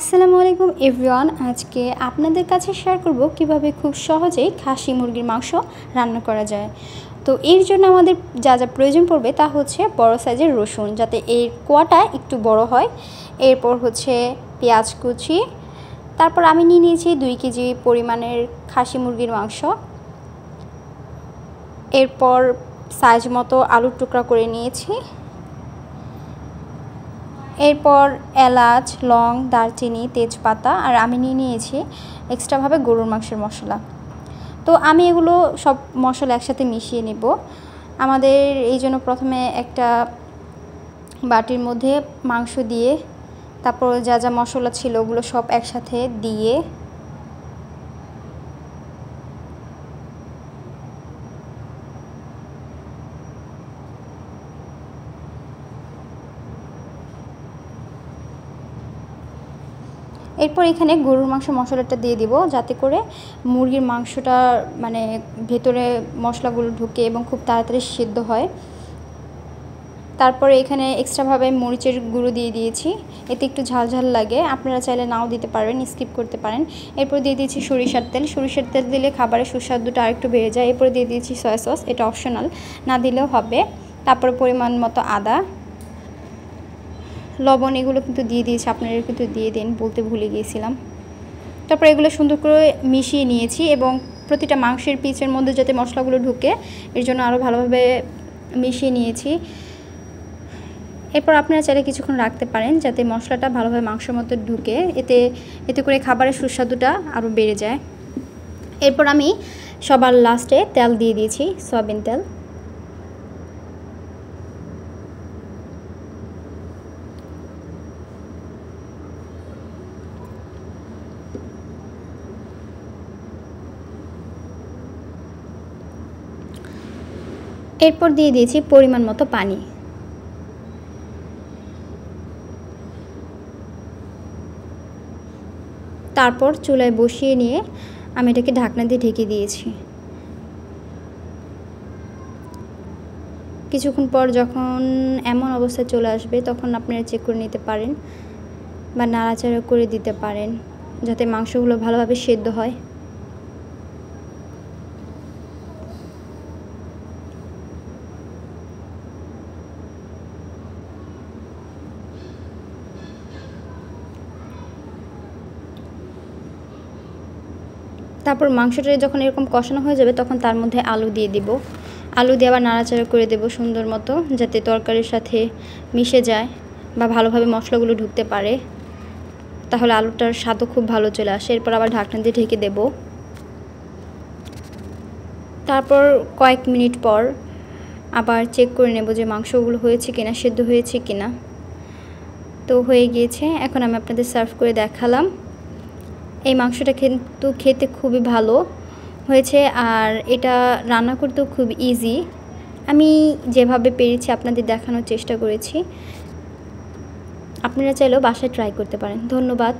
আসসালামু আলাইকুম এভরিওয়ান, আজকে আপনাদের কাছে শেয়ার করব কীভাবে খুব সহজেই খাসি মুরগির মাংস রান্না করা যায়। তো এর জন্য আমাদের যা যা প্রয়োজন পড়বে তা হচ্ছে বড় সাইজের রসুন, যাতে এর কোয়াটা একটু বড় হয়। এরপর হচ্ছে পেঁয়াজ কুচি, তারপর আমি নিয়ে নিয়েছি দুই কেজি পরিমাণের খাসি মুরগির মাংস। এরপর সাইজ মতো আলুর টুকরা করে নিয়েছি। এরপর এলাচ, লং, দারচিনি, তেজপাতা আর আমি নিয়ে নিয়েছি এক্সট্রাভাবে গরুর মাংসের মশলা। তো আমি এগুলো সব মশলা একসাথে মিশিয়ে নেব। আমাদের এই জন্য প্রথমে একটা বাটির মধ্যে মাংস দিয়ে তারপর যা যা মশলা ছিল ওগুলো সব একসাথে দিয়ে এরপর এখানে গরুর মাংস মশলাটা দিয়ে দিব, যাতে করে মুরগির মাংসটা মানে ভেতরে মশলাগুলো ঢুকে এবং খুব তাড়াতাড়ি সিদ্ধ হয়। তারপরে এখানে এক্সট্রাভাবে মরিচের গুঁড়ো দিয়ে দিয়েছি, এতে একটু ঝাল ঝাল লাগে, আপনারা চাইলে নাও দিতে পারবেন স্কিপ করতে পারেন। এরপর দিয়ে দিয়েছি সরিষার তেল সরিষার তেল দিলে খাবারের সুস্বাদুটা আরেকটু বেড়ে যায়। এরপর দিয়ে দিয়েছি সয়া সস এটা অপশনাল না দিলেও হবে। তারপরে পরিমাণ মতো আদা লবণ এগুলো কিন্তু দিয়ে দিয়েছি আপনারা কিন্তু দিয়ে দিন, বলতে ভুলে গিয়েছিলাম। তারপর এগুলো সুন্দর করে মিশিয়ে নিয়েছি এবং প্রতিটা মাংসের পিচের মধ্যে যাতে মশলাগুলো ঢুকে, এর জন্য আরও ভালোভাবে মিশিয়ে নিয়েছি। এরপর আপনারা চাইলে কিছুক্ষণ রাখতে পারেন যাতে মশলাটা ভালোভাবে মাংসের মধ্যে ঢুকে, এতে এতে করে খাবারের সুস্বাদুটা আরও বেড়ে যায়। এরপর আমি সবার লাস্টে তেল দিয়ে দিয়েছি, সয়াবিন তেল। এরপর দিয়ে দিয়েছি পরিমাণ মতো পানি। তারপর চুলায় বসিয়ে নিয়ে আমি এটাকে ঢাকনা দিয়ে ঢেকে দিয়েছি। কিছুক্ষণ পর যখন এমন অবস্থায় চলে আসবে, তখন আপনারা চেক করে নিতে পারেন বা নাড়াচাড়া করে দিতে পারেন, যাতে মাংসগুলো ভালোভাবে সেদ্ধ হয়। তারপর মাংসটা যখন এরকম কষানো হয়ে যাবে, তখন তার মধ্যে আলু দিয়ে দিব। আলু দিয়ে আবার নাড়াচাড়া করে দেব সুন্দর মতো, যাতে তরকারির সাথে মিশে যায় বা ভালোভাবে মশলাগুলো ঢুকতে পারে। তাহলে আলুটার স্বাদও খুব ভালো চলে আসে। এরপর আবার ঢাকনা দিয়ে ঢেকে দেব। তারপর কয়েক মিনিট পর আবার চেক করে নেব যে মাংসগুলো হয়েছে কিনা, সেদ্ধ হয়েছে কিনা। তো হয়ে গিয়েছে। এখন আমি আপনাদের সার্ভ করে দেখালাম। এই মাংসটা কিন্তু খেতে খুবই ভালো হয়েছে আর এটা রান্না করতেও খুব ইজি আমি যেভাবে পেরেছি আপনাদের দেখানোর চেষ্টা করেছি। আপনারা চাইলেও বাসায় ট্রাই করতে পারেন। ধন্যবাদ।